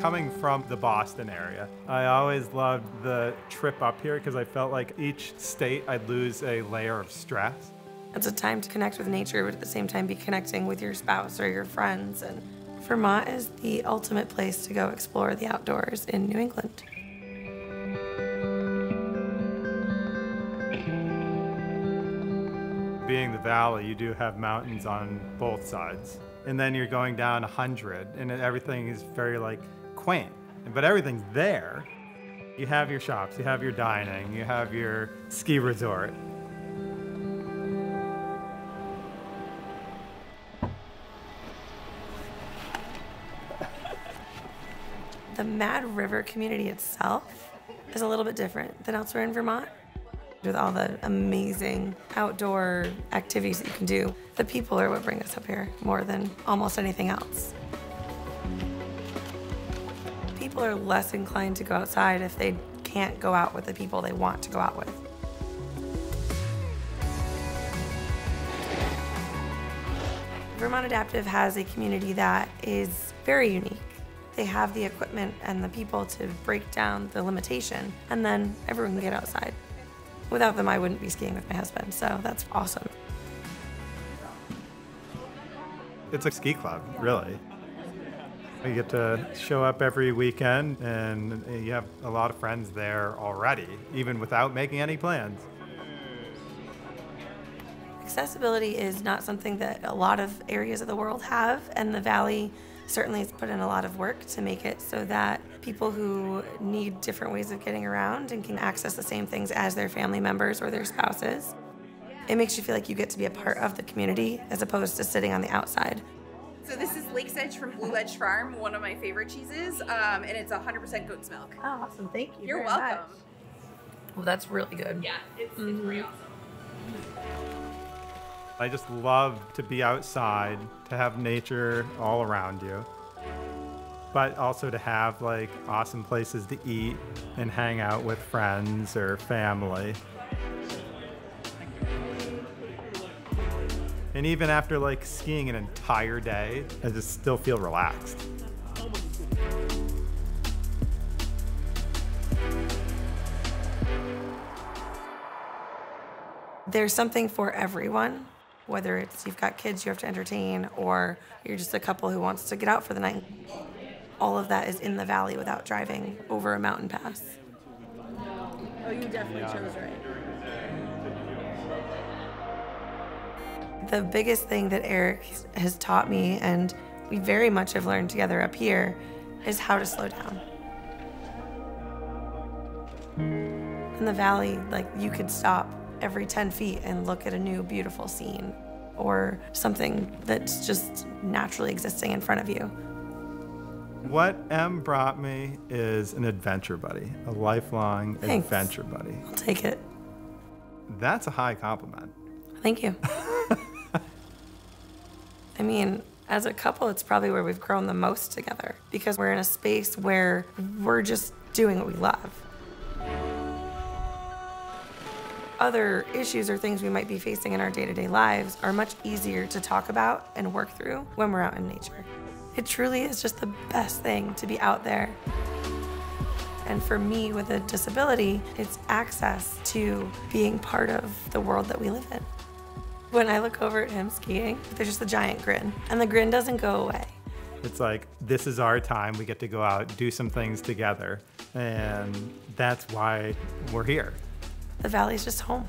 Coming from the Boston area, I always loved the trip up here because I felt like each state I'd lose a layer of stress. It's a time to connect with nature, but at the same time be connecting with your spouse or your friends. And Vermont is the ultimate place to go explore the outdoors in New England. Being the valley, you do have mountains on both sides. And then you're going down 100, and everything is very like quaint. But everything's there. You have your shops, you have your dining, you have your ski resort. The Mad River community itself is a little bit different than elsewhere in Vermont. With all the amazing outdoor activities that you can do, the people are what bring us up here more than almost anything else. People are less inclined to go outside if they can't go out with the people they want to go out with. Vermont Adaptive has a community that is very unique. They have the equipment and the people to break down the limitation, and then everyone can get outside. Without them, I wouldn't be skiing with my husband, so that's awesome. It's a ski club, really. You get to show up every weekend, and you have a lot of friends there already, even without making any plans. Accessibility is not something that a lot of areas of the world have, and the Valley certainly has put in a lot of work to make it so that people who need different ways of getting around and can access the same things as their family members or their spouses. It makes you feel like you get to be a part of the community as opposed to sitting on the outside. So this is Lake's Edge from Blue Ledge Farm, one of my favorite cheeses, um, and it's 100% goat's milk. Oh, awesome. Thank you. You're very welcome. much. Well, that's really good. Yeah, it's, it's pretty awesome. I just love to be outside, to have nature all around you, but also to have like awesome places to eat and hang out with friends or family. And even after like skiing an entire day, I just still feel relaxed. There's something for everyone, whether it's you've got kids you have to entertain or you're just a couple who wants to get out for the night. All of that is in the valley without driving over a mountain pass. Oh, you definitely chose right. The biggest thing that Erik has taught me, and we very much have learned together up here, is how to slow down. In the valley, like you could stop every 10 feet and look at a new beautiful scene or something that's just naturally existing in front of you. What Em brought me is an adventure buddy, a lifelong Thanks. adventure buddy. I'll take it. That's a high compliment. Thank you. I mean, as a couple, it's probably where we've grown the most together because we're in a space where we're just doing what we love. Other issues or things we might be facing in our day to day lives are much easier to talk about and work through when we're out in nature. It truly is just the best thing to be out there. And for me with a disability, it's access to being part of the world that we live in. When I look over at him skiing, there's just a giant grin, and the grin doesn't go away. It's like, this is our time. We get to go out, do some things together. And that's why we're here. The valley's just home.